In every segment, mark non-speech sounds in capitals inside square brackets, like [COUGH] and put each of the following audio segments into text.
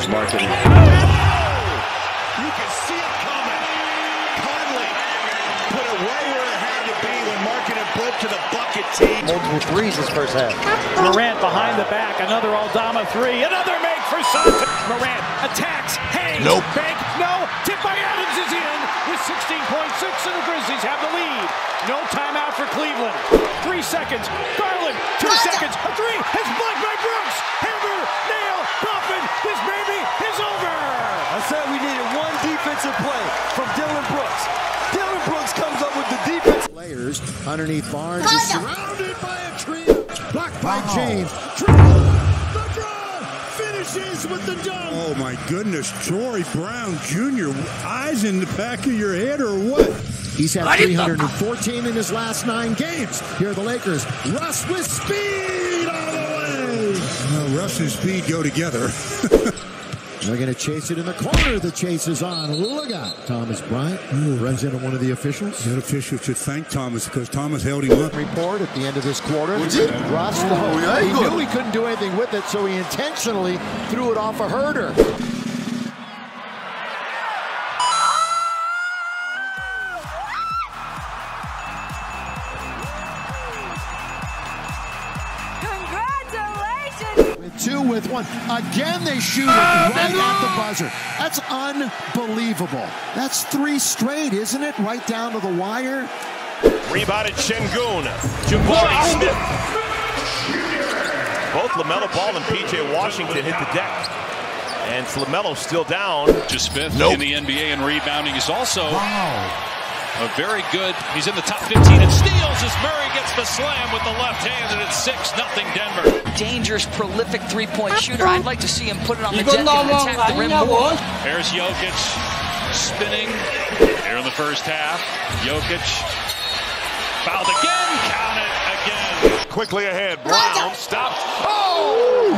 Lakers marketing. You can see it coming. Conley put it right where it had to be when marketing broke to the bucket team. Multiple threes this first half. Morant behind the back, another Aldama three, another make for Santos. Morant attacks, hangs, Nope. bank, no, tip by Adams is in with 16.6 and the Grizzlies have the lead. No timeout for Cleveland. Three seconds, Garland, two seconds, a three, it's blocked by Brooks. Hammer, nail, Coffin, this baby is over. I said we needed one defensive play from Dillon Brooks. Dillon Brooks comes up with the defense. Players underneath Barnes is surrounded by a trio. Blocked by James. The draw finishes with the dunk. Oh my goodness, Troy Brown Jr. Eyes in the back of your head or what? He's had 314 in his last nine games. Here are the Lakers. Russ with speed all the way. Well, Russ and Speed go together. [LAUGHS] They're going to chase it in the corner. The chase is on. Look out. Thomas Bryant runs into one of the officials. That official should thank Thomas because Thomas held him up. Report at the end of this quarter. Would you? Russ, Oh, yeah, he good. knew he couldn't do anything with it, so he intentionally threw it off a herder. Two with one. Again, they shoot it ah, right at the buzzer. That's unbelievable. That's three straight, isn't it? Right down to the wire. Rebounded Sengun. Jabari oh! Smith. Both LaMelo Ball and PJ Washington hit the deck. And LaMelo still down. Just fifth Nope. in the NBA in rebounding. He's also a very good. He's in the top 15 in steals as Murray gets the slam with the left hand, and it's six nothing Denver. dangerous, prolific three-point shooter. I'd like to see him put it on the deck and attack the rim more. There's Jokic spinning here in the first half. Jokic fouled again. Count it again. Quickly ahead. Brown stopped. Oh!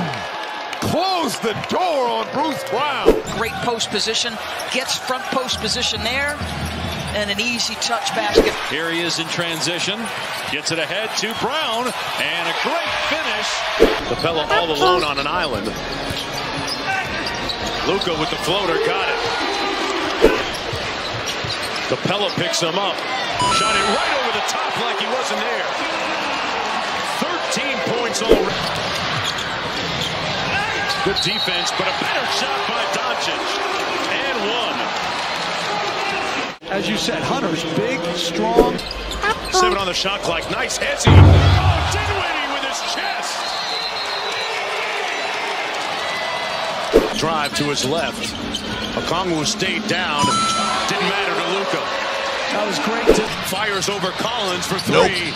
Close the door on Bruce Brown. Great post position, gets front post position there, and an easy touch basket. Here he is in transition. Gets it ahead to Brown, and a great finish. Capela all alone on an island. Luka with the floater, got it. Capela picks him up. Shot it right over the top like he wasn't there. 13 points already. Good defense, but a better shot by Doncic. And one. As you said, Hunter's big, strong. Seven on the shot clock. Nice Hezzy. Oh, Dinwiddie with his chest. Drive to his left. Okongwu stayed down. Didn't matter to Luka. That was great. To, Fires over Collins for three.